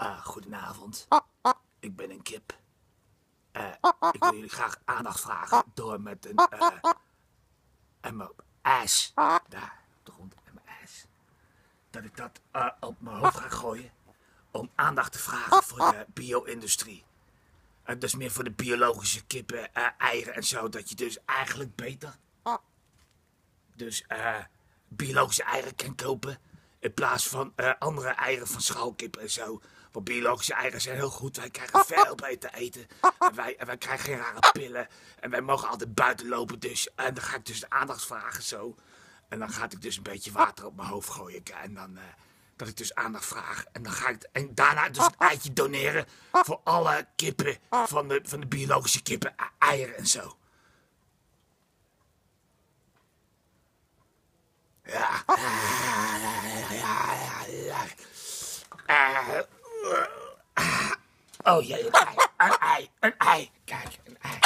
Ah, goedenavond. Ik ben een kip. Eh, ik wil jullie graag aandacht vragen door met een... eh en mijn ijs, daar op de grond, en mijn ijs. Dat ik dat eh, op mijn hoofd ga gooien om aandacht te vragen voor de bio-industrie. En dus meer voor de biologische kippen, eh, eieren en zo. Dat je dus eigenlijk beter dus eh, biologische eieren kan kopen. In plaats van eh, andere eieren van schaalkippen en zo. Want biologische eieren zijn heel goed. Wij krijgen veel beter eten. En wij, en wij krijgen geen rare pillen. En wij mogen altijd buiten lopen. Dus, en dan ga ik dus de aandacht vragen zo. En dan ga ik dus een beetje water op mijn hoofd gooien. En dan eh, dat ik dus aandacht vraag. En dan ga ik en daarna dus een eitje doneren. Voor alle kippen van de, van de biologische kippen. Eieren en zo. oh yeah, an eye, an eye, an eye, gotcha, an eye.